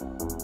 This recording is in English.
you